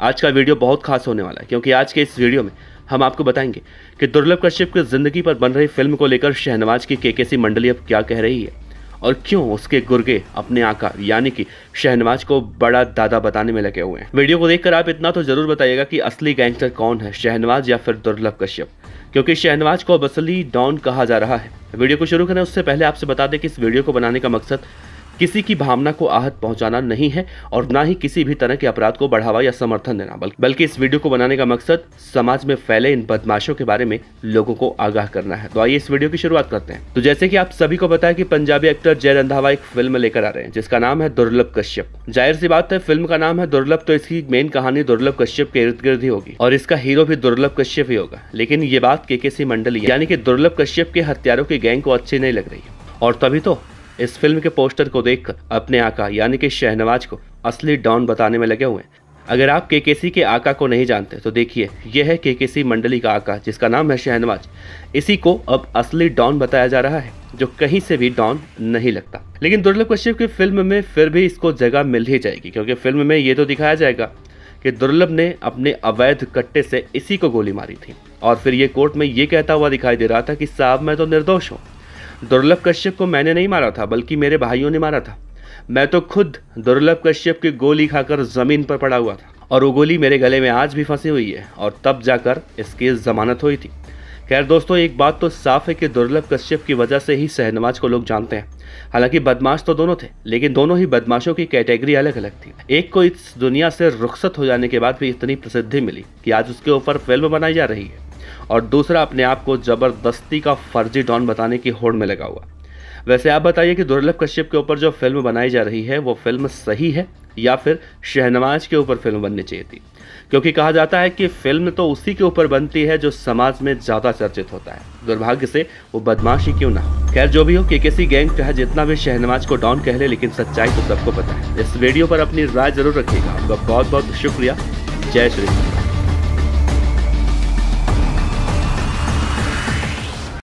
आज का वीडियो बहुत खास होने वाला है, क्योंकि आज के इस वीडियो में हम आपको बताएँगे कि दुर्लभ कश्यप की ज़िंदगी पर बन रही फ़िल्म को लेकर शहनवाज की केकेसी मंडली अब क्या कह रही है? और क्यों उसके गुर्गे अपने आका, यानी कि शहनवाज को बड़ा दादा बताने में लगे हुए हैं? वीडियो को देखकर आप इतना तो ज़रूर बताइएगा कि असली गैंगस्टर कौन है, शहनवाज या फिर दुर्लभ कश्यप? क्योंकि शहनवाज को अब असली डॉन कहा जा रहा है। वीडियो को शुरू करें, उससे पहले आपसे बता दें कि इस वीडियो को बनाने का मकसद किसी की भावना को आहत पहुंचाना नहीं है और ना ही किसी भी तरह के अपराध को बढ़ावा या समर्थन देना, बल्कि इस वीडियो को बनाने का मकसद समाज में फैले इन बदमाशों के बारे में लोगों को आगाह करना है। तो आइए इस वीडियो की शुरुआत करते हैं। तो जैसे कि आप सभी को पता है कि पंजाबी एक्टर जय रंधावा एक फ़िल्म लेकर आ रहे हैं, जिसका नाम है दुर्लभ कश्यप। ज़ाहिर सी बात है, फ़िल्म का नाम है दुर्लभ तो इसकी मेन कहानी दुर्लभ कश्यप के इर्द गिर्द ही होगी। और इसका हीरो भी दुर्लभ कश्यप ही होगा। लेकिन ये बात के के सी मंडली यानी कि दुर्लभ कश्यप के हत्यारों की गैंग को अच्छी नहीं लग रही और तभी तो इस फ़िल्म के पोस्टर को देखकर अपने आका, यानी कि शहनवाज को, असली डॉन बताने में लगे हुए हैं। अगर आप केकेसी के आका को नहीं जानते तो देखिए, यह है केकेसी मंडली का आका, जिसका नाम है शहनवाज। इसी को अब असली डॉन बताया जा रहा है, जो कहीं से भी डॉन नहीं लगता। लेकिन दुर्लभ कश्यप की फ़िल्म में फिर भी इसको जगह मिल ही जाएगी, क्योंकि फ़िल्म में ये तो दिखाया जाएगा कि दुर्लभ ने अपने अवैध कट्टे से इसी को गोली मारी थी। और फिर ये कोर्ट में ये कहता हुआ दिखाई दे रहा था कि साहब, मैं तो निर्दोष हूँ। दुर्लभ कश्यप को मैंने नहीं मारा था, बल्कि मेरे भाइयों ने मारा था। मैं तो खुद दुर्लभ कश्यप की गोली खाकर ज़मीन पर पड़ा हुआ था। और वो गोली मेरे गले में आज भी फंसी हुई है, और तब जाकर इसकी जमानत हुई थी। खैर दोस्तों, एक बात तो साफ़ है कि दुर्लभ कश्यप की वजह से ही सहनवाज को लोग जानते हैं। हालाँकि बदमाश तो दोनों थे, लेकिन दोनों ही बदमाशों की कैटेगरी अलग अलग थी। एक को इस दुनिया से रुखसत हो जाने के बाद भी इतनी प्रसिद्धि मिली कि आज उसके ऊपर फ़िल्म बनाई जा रही है। और दूसरा अपने आप को ज़बरदस्ती का फर्जी डॉन बताने की होड़ में लगा हुआ। वैसे आप बताइए कि दुर्लभ कश्यप के ऊपर जो फ़िल्म बनाई जा रही है, वो फ़िल्म सही है या फिर शहनवाज के ऊपर फ़िल्म बननी चाहिए थी? क्योंकि कहा जाता है कि फ़िल्म तो उसी के ऊपर बनती है जो समाज में ज़्यादा चर्चित होता है। दुर्भाग्य से वो बदमाश क्यों ना हो? खैर, जो भी हो, कि किसी गैंग चाहे जितना भी शहनवाज को डॉन कह ले, लेकिन सच्चाई तो सबको पता है। इस वीडियो पर अपनी राय ज़रूर रखिएगा। आपका बहुत बहुत शुक्रिया। जय श्री